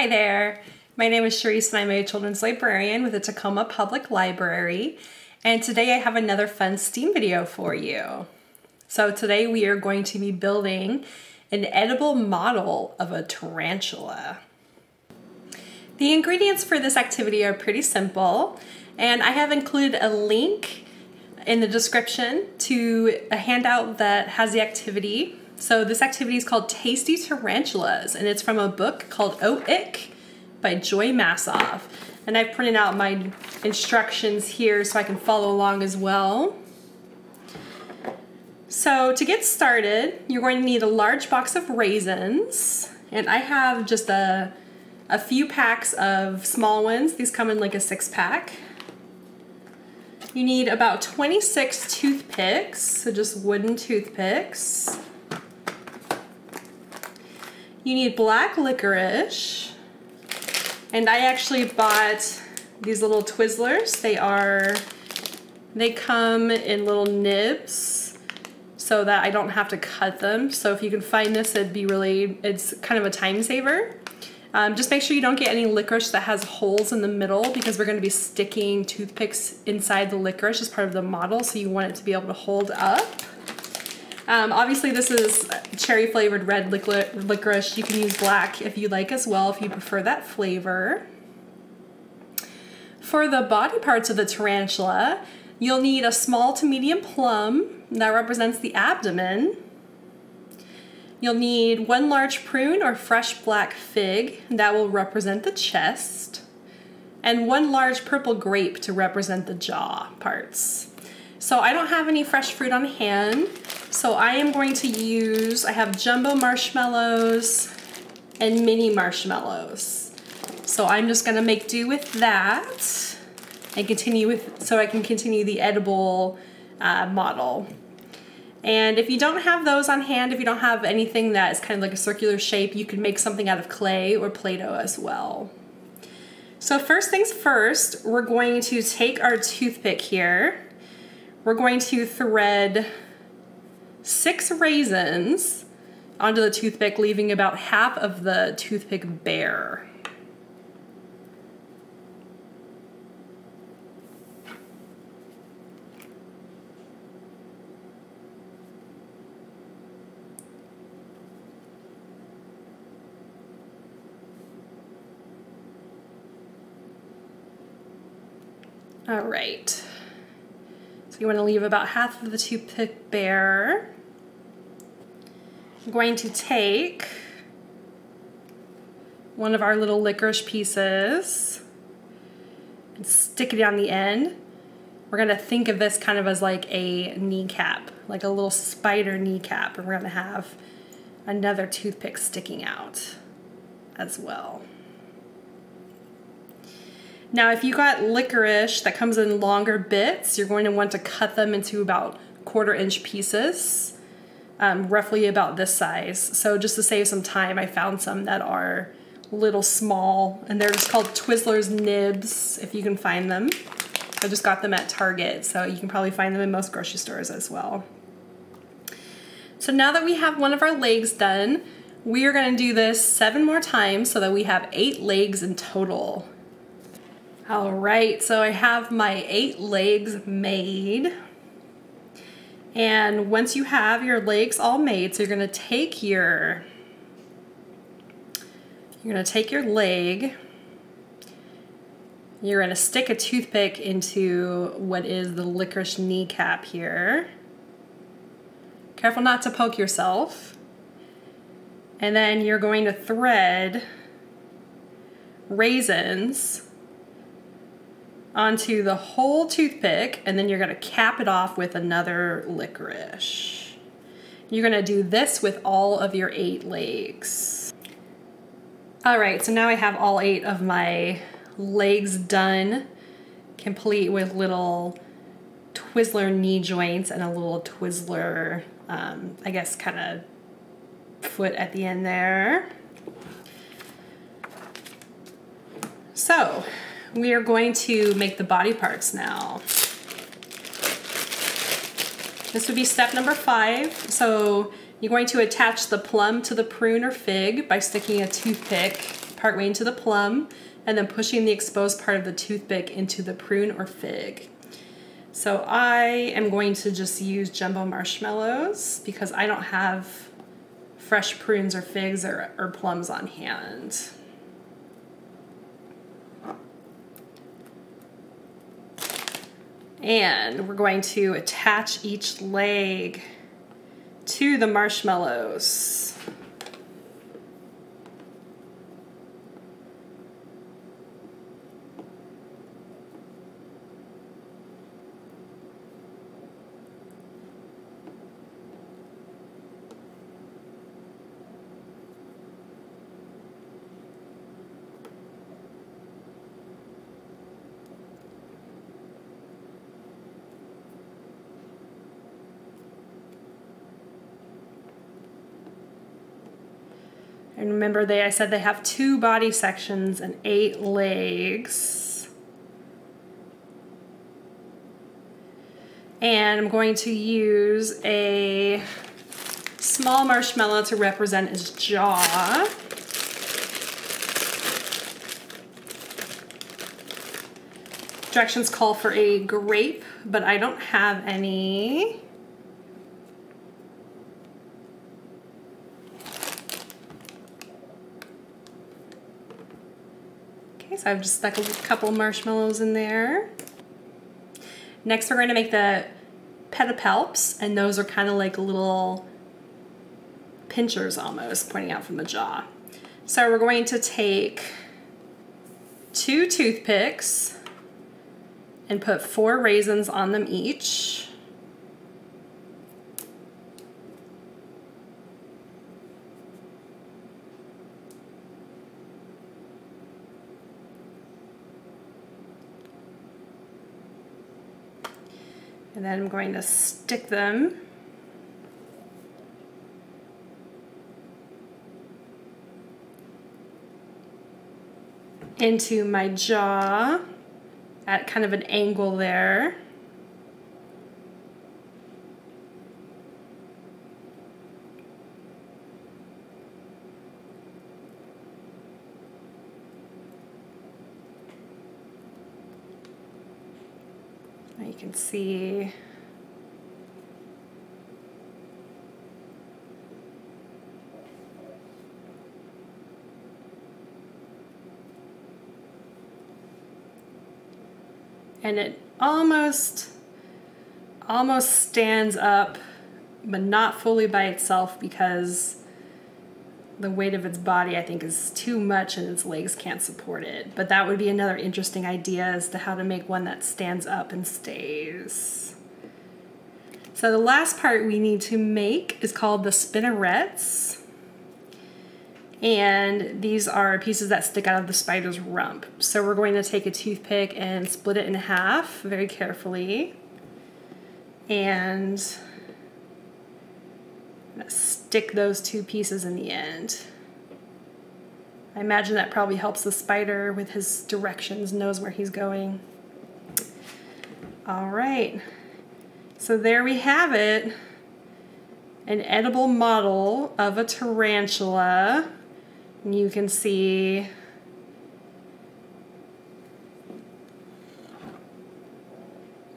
Hi there. My name is Cherise and I'm a children's librarian with the Tacoma Public Library. And today I have another fun STEAM video for you. So today we are going to be building an edible model of a tarantula. The ingredients for this activity are pretty simple and I have included a link in the description to a handout that has the activity. So this activity is called Tasty Tarantulas and it's from a book called Oh Ick by Joy Masoff. And I've printed out my instructions here so I can follow along as well. So to get started, you're going to need a large box of raisins. And I have just a, a few packs of small ones. These come in like a six pack. You need about 26 toothpicks, so just wooden toothpicks. You need black licorice. And I actually bought these little Twizzlers. They are, they come in little nibs so that I don't have to cut them. So if you can find this, it'd be really, it's kind of a time saver. Um, just make sure you don't get any licorice that has holes in the middle because we're going to be sticking toothpicks inside the licorice as part of the model. So you want it to be able to hold up. Um, obviously this is cherry flavored red licorice. You can use black if you like as well if you prefer that flavor. For the body parts of the tarantula, you'll need a small to medium plum that represents the abdomen. You'll need one large prune or fresh black fig that will represent the chest and one large purple grape to represent the jaw parts. So I don't have any fresh fruit on hand, so I am going to use, I have jumbo marshmallows and mini marshmallows. So I'm just gonna make do with that and continue with, so I can continue the edible uh, model. And if you don't have those on hand, if you don't have anything that is kind of like a circular shape, you can make something out of clay or Play-Doh as well. So first things first, we're going to take our toothpick here we're going to thread six raisins onto the toothpick, leaving about half of the toothpick bare. All right. You want to leave about half of the toothpick bare. I'm going to take one of our little licorice pieces and stick it on the end. We're gonna think of this kind of as like a kneecap, like a little spider kneecap, and we're gonna have another toothpick sticking out as well. Now, if you got licorice that comes in longer bits, you're going to want to cut them into about quarter inch pieces, um, roughly about this size. So just to save some time, I found some that are little small, and they're just called Twizzlers nibs, if you can find them. I just got them at Target, so you can probably find them in most grocery stores as well. So now that we have one of our legs done, we are gonna do this seven more times so that we have eight legs in total. All right, so I have my eight legs made. And once you have your legs all made, so you're gonna take your, you're gonna take your leg, you're gonna stick a toothpick into what is the licorice kneecap here. Careful not to poke yourself. And then you're going to thread raisins onto the whole toothpick and then you're gonna cap it off with another licorice. You're gonna do this with all of your eight legs. All right, so now I have all eight of my legs done, complete with little Twizzler knee joints and a little Twizzler, um, I guess, kind of foot at the end there. So we are going to make the body parts now. This would be step number five. So you're going to attach the plum to the prune or fig by sticking a toothpick partway into the plum and then pushing the exposed part of the toothpick into the prune or fig. So I am going to just use jumbo marshmallows because I don't have fresh prunes or figs or, or plums on hand. And we're going to attach each leg to the marshmallows. And remember they I said they have two body sections and eight legs. And I'm going to use a small marshmallow to represent his jaw. Directions call for a grape, but I don't have any. Okay, so I've just stuck a couple marshmallows in there. Next, we're going to make the pedipalps, and those are kind of like little pinchers almost pointing out from the jaw. So we're going to take two toothpicks and put four raisins on them each. And then I'm going to stick them into my jaw at kind of an angle there. You can see. And it almost almost stands up but not fully by itself because the weight of its body I think is too much and its legs can't support it. But that would be another interesting idea as to how to make one that stands up and stays. So the last part we need to make is called the spinnerets. And these are pieces that stick out of the spider's rump. So we're going to take a toothpick and split it in half very carefully. And stick those two pieces in the end. I imagine that probably helps the spider with his directions, knows where he's going. All right, so there we have it. An edible model of a tarantula. And you can see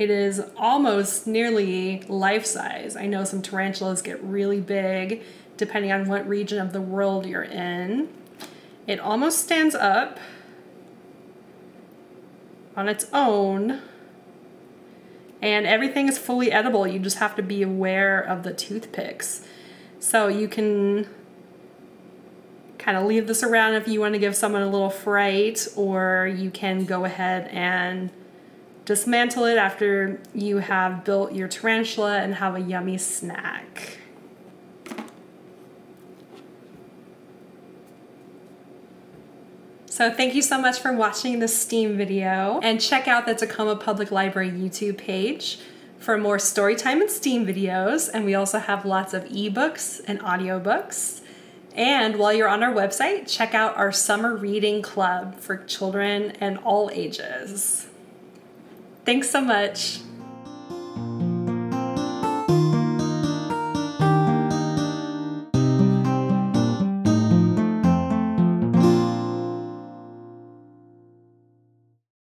It is almost nearly life size. I know some tarantulas get really big depending on what region of the world you're in. It almost stands up on its own and everything is fully edible. You just have to be aware of the toothpicks. So you can kind of leave this around if you want to give someone a little fright or you can go ahead and Dismantle it after you have built your tarantula and have a yummy snack. So thank you so much for watching this STEAM video and check out the Tacoma Public Library YouTube page for more storytime and STEAM videos. And we also have lots of ebooks and audiobooks. And while you're on our website, check out our summer reading club for children and all ages. Thanks so much.